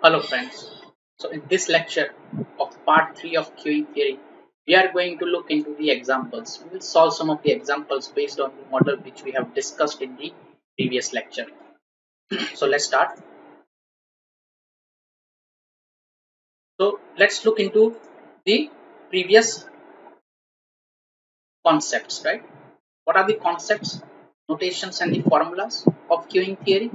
Hello friends. So in this lecture of part 3 of queuing theory, we are going to look into the examples. We will solve some of the examples based on the model which we have discussed in the previous lecture. so let's start. So let's look into the previous concepts, right? What are the concepts, notations and the formulas of queuing theory?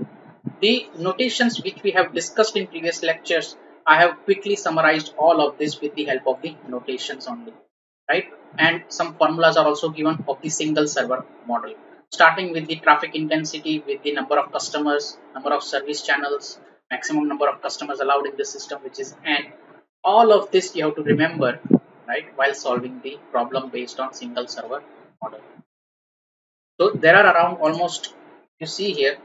The notations which we have discussed in previous lectures, I have quickly summarized all of this with the help of the notations only, right? And some formulas are also given of the single server model, starting with the traffic intensity, with the number of customers, number of service channels, maximum number of customers allowed in the system, which is n. All of this you have to remember, right, while solving the problem based on single server model. So there are around almost, you see here,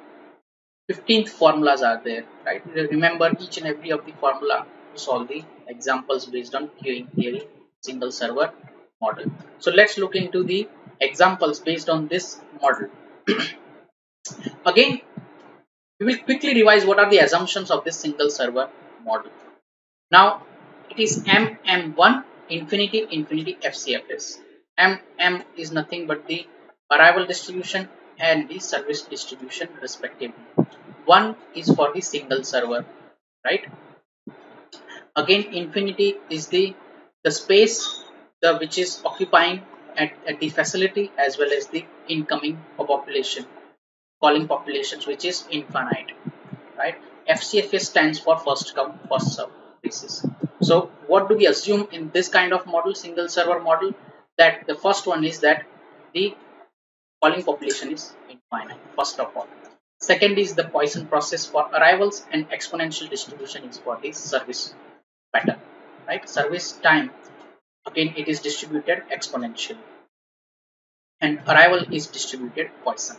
15 formulas are there right? Remember each and every of the formula to solve the examples based on queuing theory single server model. So let's look into the examples based on this model. Again we will quickly revise what are the assumptions of this single server model. Now it is mm1 infinity infinity fcfs mm is nothing but the arrival distribution and the service distribution respectively. One is for the single server right? Again infinity is the the space the which is occupying at, at the facility as well as the incoming population calling populations which is infinite right? Fcfs stands for first come first serve basis. So what do we assume in this kind of model single server model? That the first one is that the calling population is infinite first of all Second is the Poisson process for arrivals and exponential distribution is for the service pattern, right? Service time, again, it is distributed exponentially and arrival is distributed Poisson.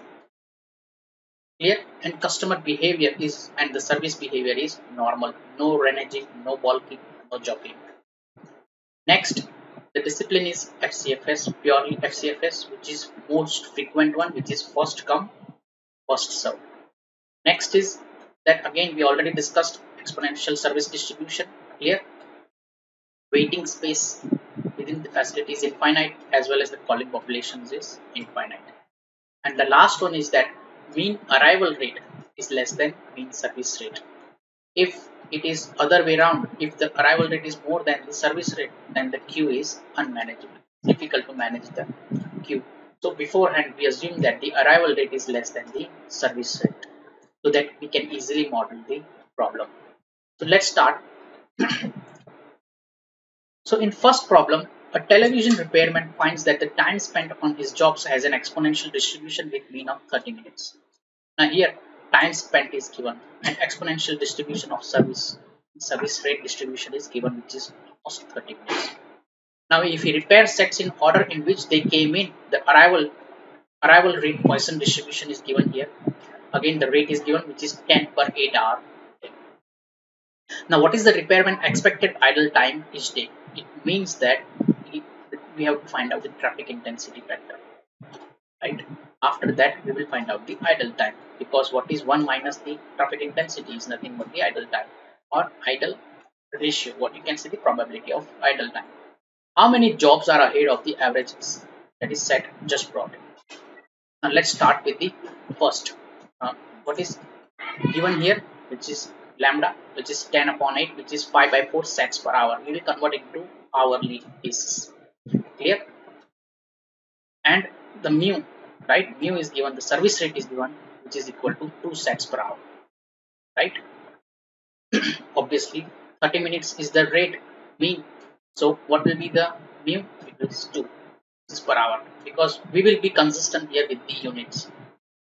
Clear? And customer behavior is and the service behavior is normal. No reneging, no balking, no jockeying. Next, the discipline is FCFS, purely FCFS, which is most frequent one, which is first come, first serve. Next is that again we already discussed exponential service distribution here. Waiting space within the facility is infinite as well as the calling populations is infinite. And the last one is that mean arrival rate is less than mean service rate. If it is other way around, if the arrival rate is more than the service rate, then the queue is unmanageable. Difficult to manage the queue. So beforehand, we assume that the arrival rate is less than the service rate so that we can easily model the problem. So let's start. so in first problem, a television repairman finds that the time spent on his jobs has an exponential distribution with mean of 30 minutes. Now here, time spent is given. And exponential distribution of service service rate distribution is given which is almost 30 minutes. Now if he repair sets in order in which they came in, the arrival arrival rate Poisson distribution is given here. Again the rate is given which is 10 per 8 hour. Now what is the repairman expected idle time each day it means that we have to find out the traffic intensity factor right after that we will find out the idle time. Because what is 1 minus the traffic intensity is nothing but the idle time. Or idle ratio what you can see the probability of idle time. How many jobs are ahead of the averages that is set just brought now let's start with the first. Uh, what is given here which is lambda which is 10 upon 8 which is 5 by 4 sets per hour. We will convert it to hourly basis. Clear? And the mu right mu is given the service rate is given which is equal to 2 sets per hour right obviously 30 minutes is the rate mean so what will be the mu it is 2 this per hour because we will be consistent here with the units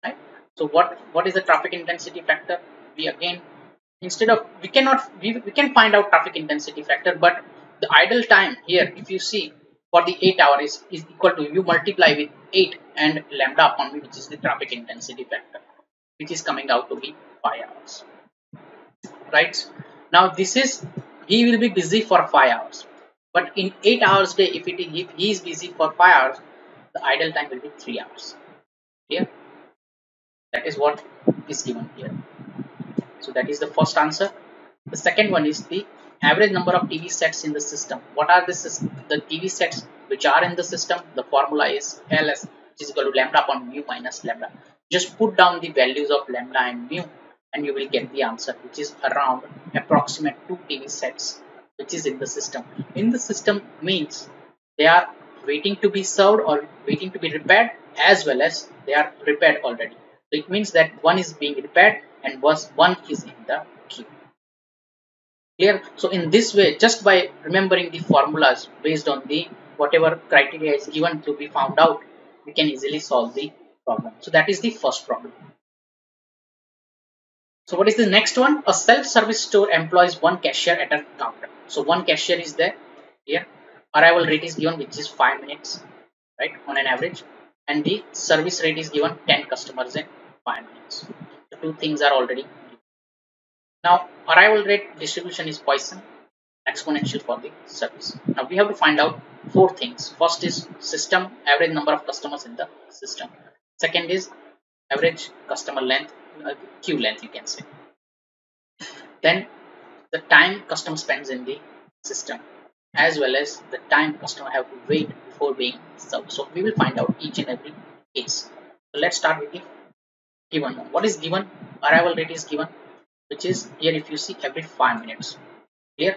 right? so what, what is the traffic intensity factor? We again, instead of, we cannot, we, we can find out traffic intensity factor, but the idle time here, if you see for the 8 hour is, is equal to, you multiply with 8 and lambda upon v, which is the traffic intensity factor, which is coming out to be 5 hours. Right? Now this is, he will be busy for 5 hours. But in 8 hours day, if, it, if he is busy for 5 hours, the idle time will be 3 hours. Clear? That is what is given here. So that is the first answer. The second one is the average number of TV sets in the system. What are this the TV sets which are in the system? The formula is LS which is equal to lambda upon mu minus lambda. Just put down the values of lambda and mu and you will get the answer which is around approximate 2 TV sets which is in the system. In the system means they are waiting to be served or waiting to be repaired as well as they are repaired already. So it means that one is being repaired and was one is in the queue clear so in this way just by remembering the formulas based on the whatever criteria is given to be found out we can easily solve the problem. So that is the first problem. So what is the next one? A self-service store employs one cashier at a counter. So one cashier is there here. Arrival rate is given which is five minutes right on an average. And the service rate is given 10 customers in five minutes. The two things are already. Now, arrival rate distribution is Poisson exponential for the service. Now, we have to find out four things. First is system, average number of customers in the system. Second is average customer length, uh, queue length, you can say. Then the time customer spends in the system as well as the time customer have to wait before being served. So we will find out each and every case. So let's start with the given one. What is given? Arrival rate is given which is here if you see every 5 minutes clear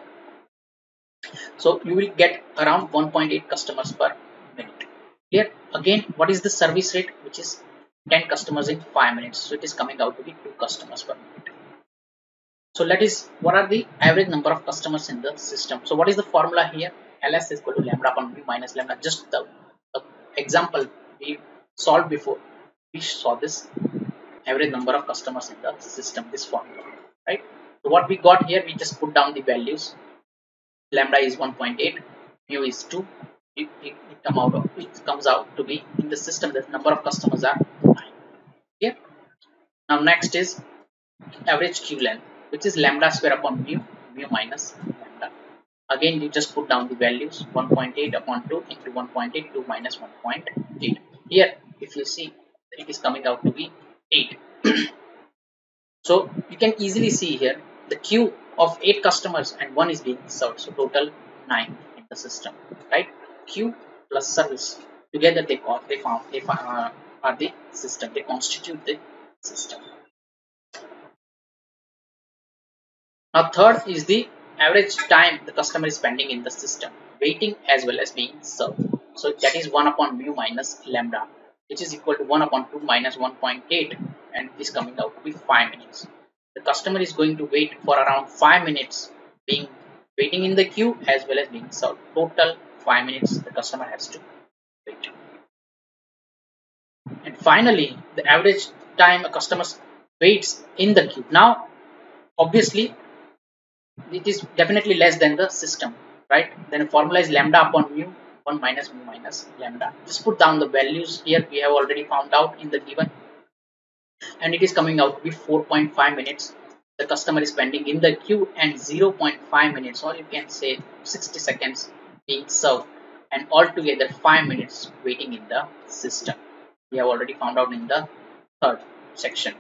so you will get around 1.8 customers per minute. Here again what is the service rate? Which is 10 customers in 5 minutes. So it is coming out to be 2 customers per minute. So that is what are the average number of customers in the system? So what is the formula here? Ls is equal to lambda upon b minus lambda. Just the, the example we solved before. We saw this average number of customers in the system this formula right? So what we got here we just put down the values lambda is 1.8 mu is 2 it, it, it, come out of, it comes out to be in the system the number of customers are 9 here now next is average queue length which is lambda square upon mu mu minus lambda. Again you just put down the values 1.8 upon 2 into 1.8 2 minus 1.8 here if you see it is coming out to be 8 So you can easily see here the queue of 8 customers and 1 is being served. So total 9 in the system, right? Queue plus service together they call they found they uh, are the system. They constitute the system. Now third is the average time the customer is spending in the system, waiting as well as being served. So that is 1 upon mu minus lambda which is equal to 1 upon 2 minus 1.8 and is coming out to be 5 minutes. The customer is going to wait for around 5 minutes being waiting in the queue as well as being served. Total 5 minutes the customer has to wait. And finally, the average time a customer waits in the queue. Now, obviously, it is definitely less than the system, right? Then formula is lambda upon mu 1 minus mu minus lambda. Just put down the values here we have already found out in the given and it is coming out to be 4.5 minutes the customer is spending in the queue and 0.5 minutes or you can say 60 seconds being served and altogether 5 minutes waiting in the system. We have already found out in the third section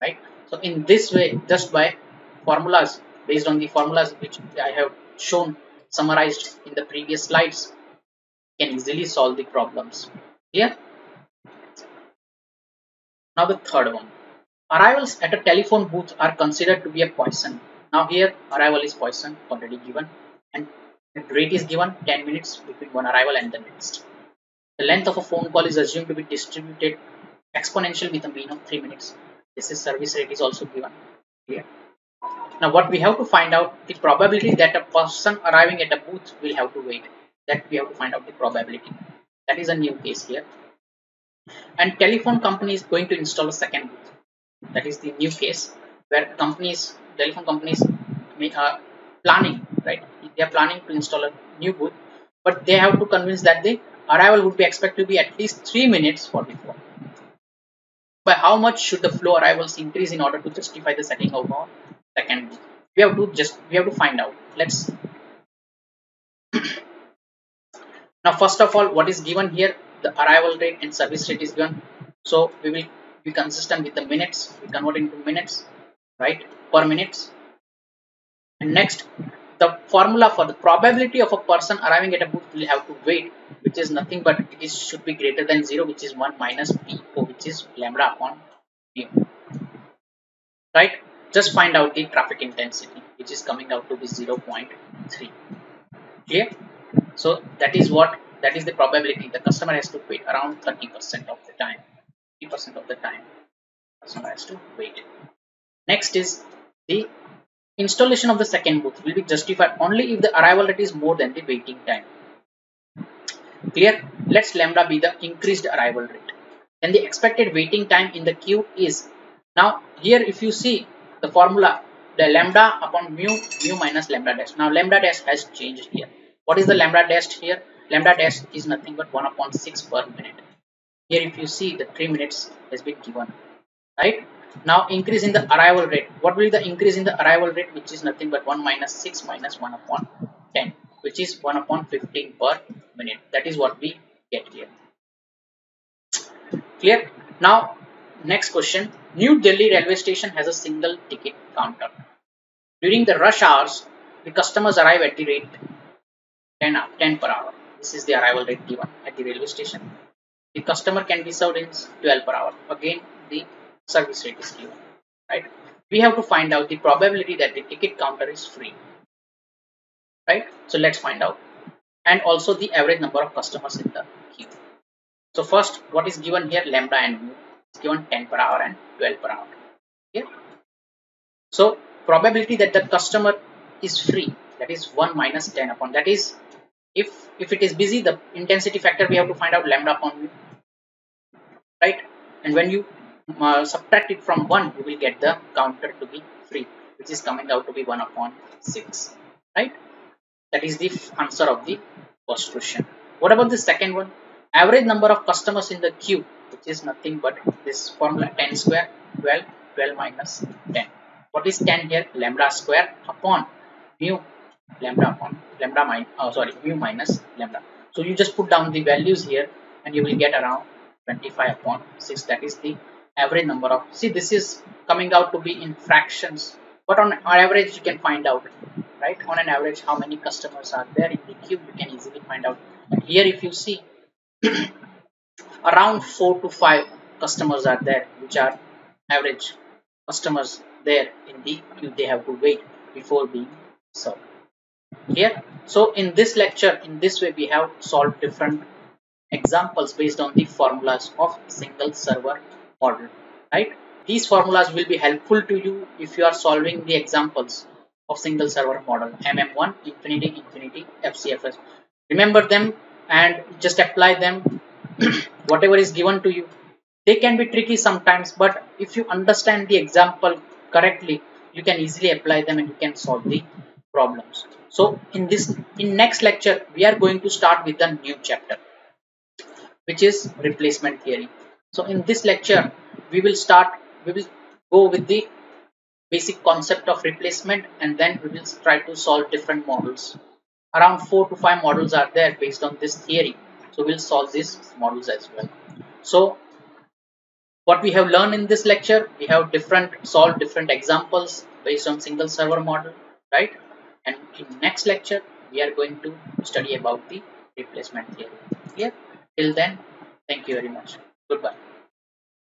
right. So in this way just by formulas based on the formulas which I have shown summarized in the previous slides can easily solve the problems. Clear? Now the third one. Arrivals at a telephone booth are considered to be a Poisson. Now here arrival is Poisson already given and the rate is given 10 minutes between one arrival and the next. The length of a phone call is assumed to be distributed exponential with a mean of 3 minutes. This is service rate is also given here. Now what we have to find out the probability that a person arriving at a booth will have to wait that we have to find out the probability that is a new case here and telephone company is going to install a second booth. That is the new case where companies telephone companies are uh, planning right? They are planning to install a new booth but they have to convince that the arrival would be expected to be at least three minutes for the phone by how much should the flow arrivals increase in order to justify the setting of our second booth? We have to just we have to find out. Let's now first of all what is given here the arrival rate and service rate is given so we will be consistent with the minutes we convert into minutes right per minutes And next, the formula for the probability of a person arriving at a booth will have to wait, which is nothing but it is, should be greater than 0, which is 1 minus p, which is lambda upon mu. Right? Just find out the traffic intensity, which is coming out to be 0.3. Clear? So that is what that is the probability the customer has to wait around 30% of the time. 30% of the time customer has to wait. Next is the installation of the second booth will be justified only if the arrival rate is more than the waiting time. Clear? Let's lambda be the increased arrival rate. Then the expected waiting time in the queue is now here if you see the formula the lambda upon mu mu minus lambda dash. Now lambda dash has changed here. What is the lambda dash here? Lambda dash is nothing but 1 upon 6 per minute. Here if you see the 3 minutes has been given right? Now increase in the arrival rate. What will be the increase in the arrival rate which is nothing but 1 minus 6 minus 1 upon 10 which is 1 upon 15 per minute. That is what we get here. Clear? Now next question. New delhi railway station has a single ticket counter. During the rush hours the customers arrive at the rate 10, 10 per hour this is the arrival rate given at the railway station the customer can be served in 12 per hour again the service rate is given, right? We have to find out the probability that the ticket counter is free, right? So let's find out. And also the average number of customers in the queue. So first, what is given here, lambda and mu, is given 10 per hour and 12 per hour. Okay? So probability that the customer is free, that is 1 minus 10 upon, that is, if, if it is busy, the intensity factor, we have to find out lambda upon mu, right? And when you uh, subtract it from 1 you will get the counter to be free which is coming out to be 1 upon 6 right? That is the answer of the first question. What about the second one? Average number of customers in the queue which is nothing but this formula 10 square 12 12 minus 10 what is 10 here? Lambda square upon mu lambda upon lambda minus oh sorry mu minus lambda. So you just put down the values here and you will get around 25 upon 6 that is the average number of see this is coming out to be in fractions but on, average you can find out right? On an average how many customers are there in the queue you can easily find out. And here if you see around four to five customers are there which are average customers there in the queue they have to wait before being served here. So in this lecture in this way we have solved different examples based on the formulas of single server model right? These formulas will be helpful to you if you are solving the examples of single server model mm1 infinity infinity fcfs remember them and just apply them. Whatever is given to you. They can be tricky sometimes but if you understand the example correctly you can easily apply them and you can solve the problems so in this in next lecture we are going to start with a new chapter which is replacement theory so in this lecture, we will start, we will go with the basic concept of replacement and then we will try to solve different models. Around four to five models are there based on this theory. So we'll solve these models as well. So what we have learned in this lecture, we have different solved different examples based on single server model, right? And in next lecture, we are going to study about the replacement theory. Yeah. Till then, thank you very much. Goodbye.